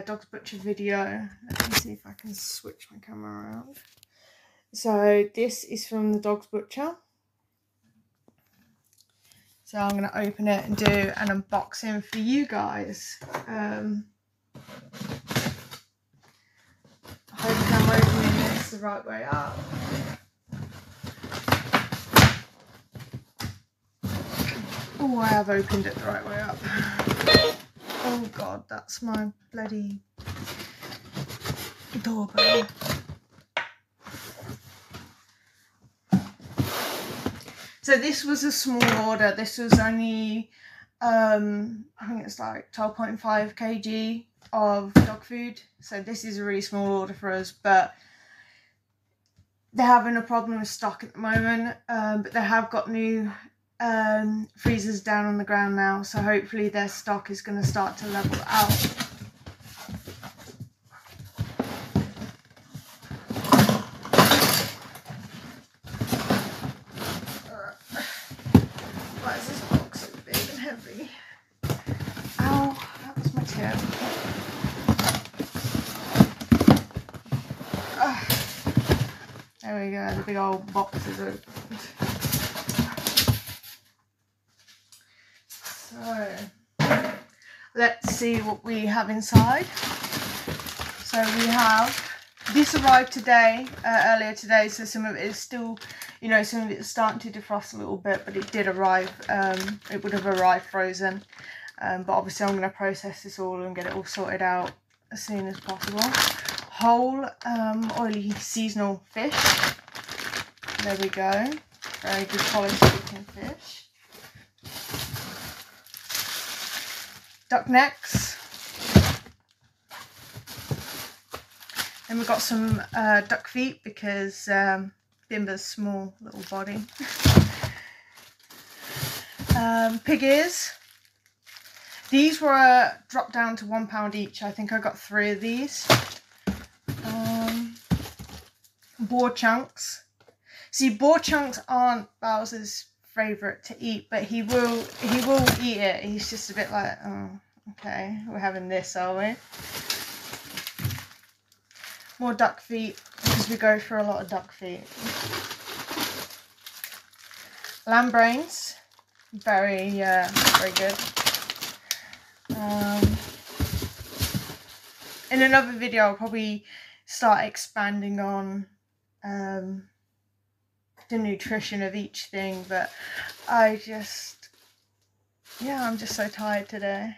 Dog's Butcher video. Let me see if I can switch my camera around. So this is from the Dog's Butcher. So I'm going to open it and do an unboxing for you guys. Um, I hope I'm opening this the right way up. Oh, I have opened it the right way up. Oh god, that's my bloody doorbell. So this was a small order. This was only, um, I think it's like 12.5 kg of dog food. So this is a really small order for us, but they're having a problem with stock at the moment. Um, but they have got new um, freezers down on the ground now. So hopefully their stock is going to start to level out. Why is this box so big and heavy? Ow, that was my tip. There we go, the big old boxes opened. So, let's see what we have inside. So we have, this arrived today, uh, earlier today, so some of it is still, you know, some of it's starting to defrost a little bit, but it did arrive, um, it would have arrived frozen. Um, but obviously I'm going to process this all and get it all sorted out as soon as possible whole um, oily seasonal fish. There we go. Very good quality looking fish. Duck necks. Then we've got some uh, duck feet because um, Bimba's small little body. um, pig ears. These were dropped down to one pound each. I think I got three of these boar chunks. See, boar chunks aren't Bowser's favourite to eat, but he will he will eat it. He's just a bit like, oh, okay, we're having this, are we? More duck feet, because we go for a lot of duck feet. Lamb brains, very, uh, very good. Um, in another video, I'll probably start expanding on um, the nutrition of each thing, but I just, yeah, I'm just so tired today.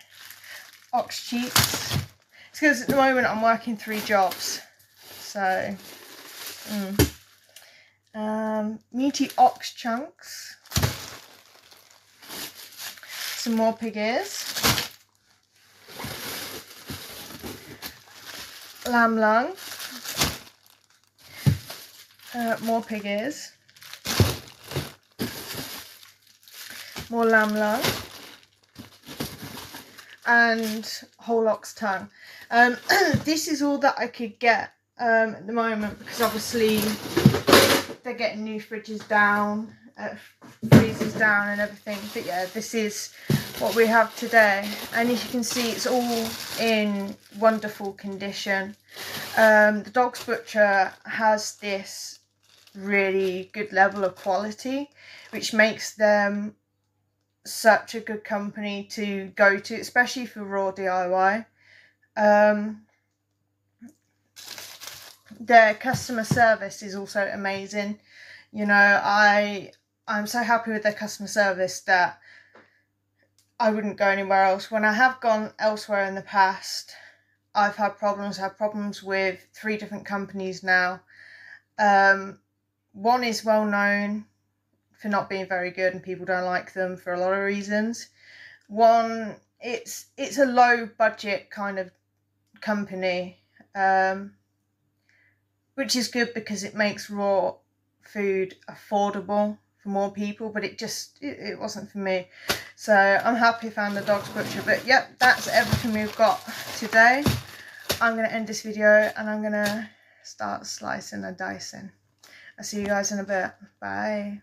Ox cheeks. It's because at the moment I'm working three jobs, so, mm. um, meaty ox chunks. Some more pig ears. Lamb lung uh, more pig ears, more lamb lung, and whole ox tongue. Um, this is all that I could get um, at the moment because obviously they're getting new fridges down, uh, freezers down and everything. But yeah, this is what we have today. And as you can see, it's all in wonderful condition. Um, the Dog's Butcher has this really good level of quality, which makes them such a good company to go to, especially for raw DIY. Um, their customer service is also amazing. You know, I I'm so happy with their customer service that I wouldn't go anywhere else. When I have gone elsewhere in the past, I've had problems. I have problems with three different companies now. Um, one is well known for not being very good and people don't like them for a lot of reasons. One, it's it's a low budget kind of company, um, which is good because it makes raw food affordable for more people. But it just it, it wasn't for me, so I'm happy found the dog's butcher. But yep, that's everything we've got today. I'm gonna end this video and I'm gonna start slicing and dicing. I'll see you guys in a bit. Bye.